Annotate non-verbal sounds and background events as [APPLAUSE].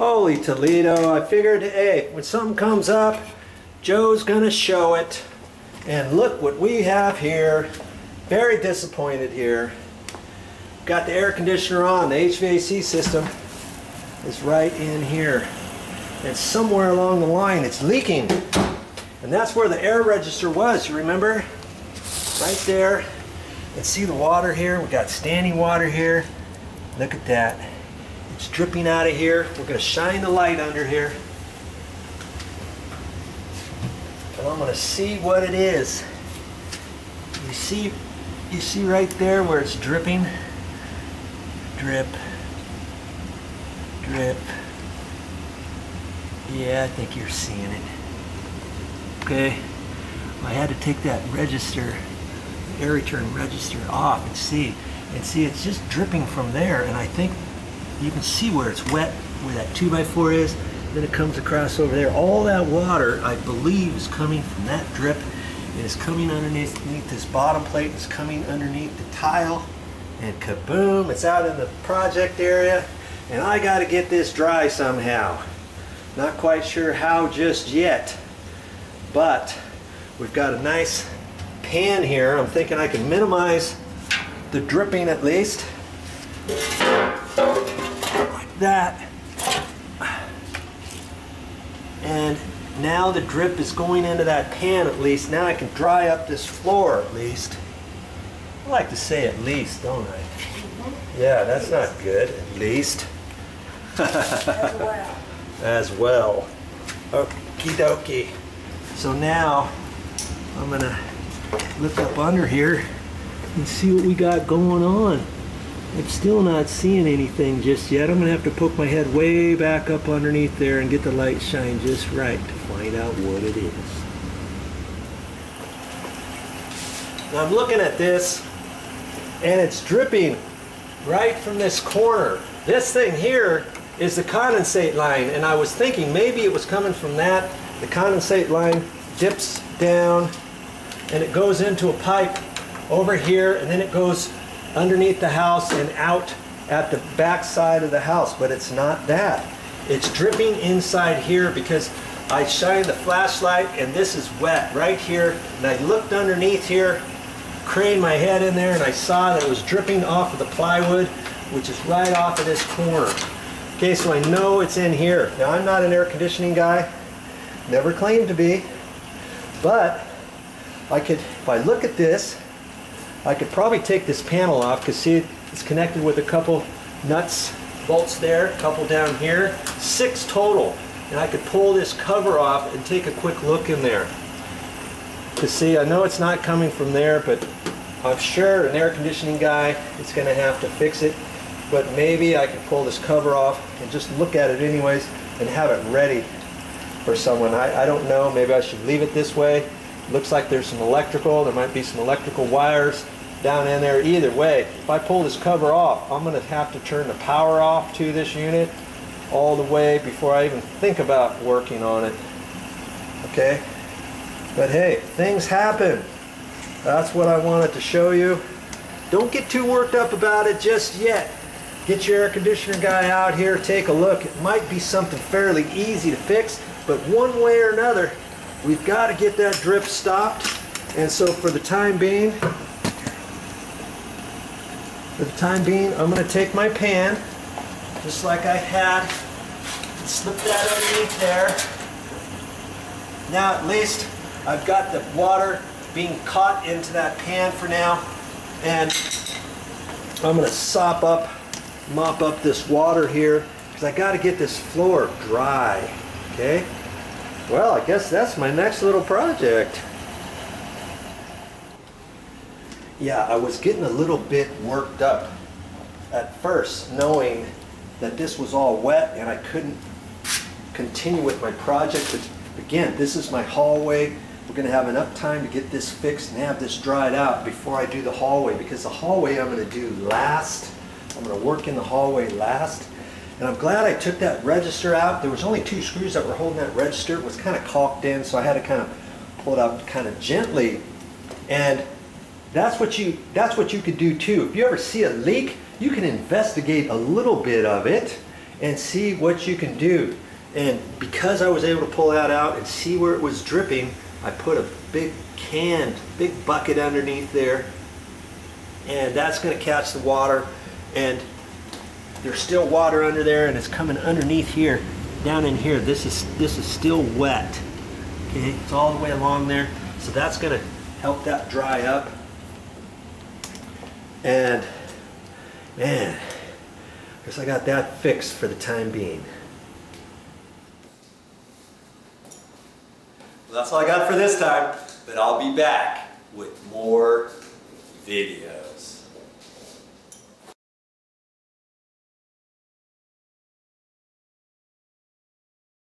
Holy Toledo, I figured, hey, when something comes up, Joe's gonna show it. And look what we have here. Very disappointed here. Got the air conditioner on, the HVAC system is right in here. And somewhere along the line it's leaking. And that's where the air register was, you remember? Right there. And see the water here? We got standing water here. Look at that. It's dripping out of here. We're going to shine the light under here. And I'm going to see what it is. You see, you see right there where it's dripping? Drip. Drip. Yeah, I think you're seeing it. Okay. I had to take that register, air return register off and see. And see, it's just dripping from there. And I think you can see where it's wet, where that 2x4 is. Then it comes across over there. All that water, I believe, is coming from that drip. It is coming underneath, underneath this bottom plate. It's coming underneath the tile. And kaboom, it's out in the project area. And I got to get this dry somehow. Not quite sure how just yet. But we've got a nice pan here. I'm thinking I can minimize the dripping at least. That. And now the drip is going into that pan at least. Now I can dry up this floor at least. I like to say at least, don't I? Yeah, that's not good. At least. As well. [LAUGHS] As well. Okie dokie. So now I'm gonna look up under here and see what we got going on. I'm still not seeing anything just yet. I'm gonna have to poke my head way back up underneath there and get the light shine just right to find out what it is. Now I'm looking at this and it's dripping right from this corner. This thing here is the condensate line and I was thinking maybe it was coming from that. The condensate line dips down and it goes into a pipe over here and then it goes underneath the house and out at the back side of the house but it's not that. It's dripping inside here because I shined the flashlight and this is wet right here. And I looked underneath here craned my head in there and I saw that it was dripping off of the plywood which is right off of this corner. Okay so I know it's in here. Now I'm not an air conditioning guy. Never claimed to be. But I could if I look at this I could probably take this panel off because see it's connected with a couple nuts, bolts there, a couple down here, six total. And I could pull this cover off and take a quick look in there. To see, I know it's not coming from there, but I'm sure an air conditioning guy is going to have to fix it. But maybe I could pull this cover off and just look at it anyways and have it ready for someone. I, I don't know, maybe I should leave it this way Looks like there's some electrical. There might be some electrical wires down in there. Either way, if I pull this cover off, I'm going to have to turn the power off to this unit all the way before I even think about working on it. Okay? But hey, things happen. That's what I wanted to show you. Don't get too worked up about it just yet. Get your air conditioner guy out here, take a look. It might be something fairly easy to fix, but one way or another, We've got to get that drip stopped. And so for the time being, for the time being, I'm going to take my pan, just like I had, and slip that underneath there. Now at least I've got the water being caught into that pan for now. And I'm going to sop up, mop up this water here, because I got to get this floor dry, okay? Well, I guess that's my next little project. Yeah, I was getting a little bit worked up at first, knowing that this was all wet and I couldn't continue with my project. But again, this is my hallway. We're going to have enough time to get this fixed and have this dried out before I do the hallway because the hallway I'm going to do last. I'm going to work in the hallway last and I'm glad I took that register out. There was only two screws that were holding that register. It was kind of caulked in, so I had to kind of pull it out kind of gently. And that's what you that's what you could do too. If you ever see a leak, you can investigate a little bit of it and see what you can do. And because I was able to pull that out and see where it was dripping, I put a big can, big bucket underneath there. And that's gonna catch the water. And there's still water under there and it's coming underneath here, down in here. This is, this is still wet. Okay, it's all the way along there. So that's gonna help that dry up. And man, I guess I got that fixed for the time being. Well, that's all I got for this time, but I'll be back with more videos.